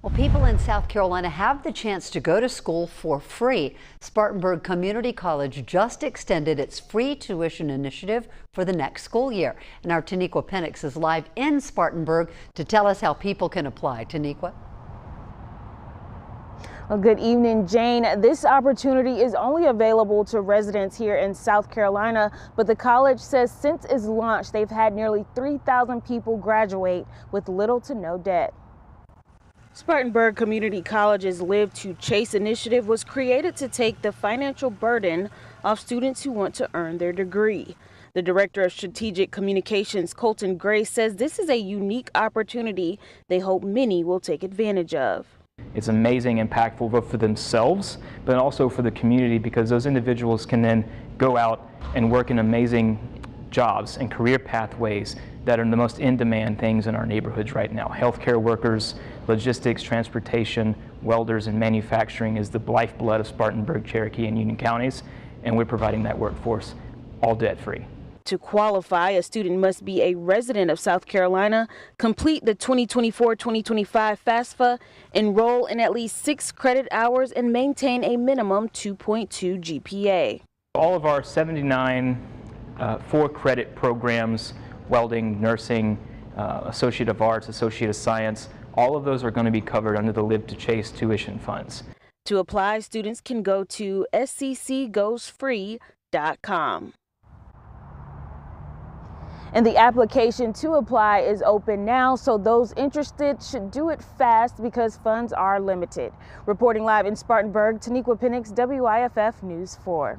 Well, people in South Carolina have the chance to go to school for free. Spartanburg Community College just extended its free tuition initiative for the next school year. And our Taniqua Penix is live in Spartanburg to tell us how people can apply. Taniqua? Well, good evening, Jane. This opportunity is only available to residents here in South Carolina, but the college says since its launch, they've had nearly 3,000 people graduate with little to no debt. Spartanburg Community College's Live to Chase initiative was created to take the financial burden off students who want to earn their degree. The Director of Strategic Communications, Colton Gray, says this is a unique opportunity they hope many will take advantage of. It's amazing, impactful both for themselves, but also for the community because those individuals can then go out and work in amazing jobs and career pathways that are the most in-demand things in our neighborhoods right now. Healthcare workers, logistics, transportation, welders, and manufacturing is the lifeblood of Spartanburg, Cherokee, and Union counties, and we're providing that workforce all debt-free. To qualify, a student must be a resident of South Carolina, complete the 2024-2025 FAFSA, enroll in at least six credit hours, and maintain a minimum 2.2 GPA. All of our 79 uh, four credit programs, welding, nursing, uh, Associate of Arts, Associate of Science, all of those are going to be covered under the Live to Chase tuition funds. To apply, students can go to sccgoesfree.com. And the application to apply is open now, so those interested should do it fast because funds are limited. Reporting live in Spartanburg, Taniqua Penix, WYFF News 4.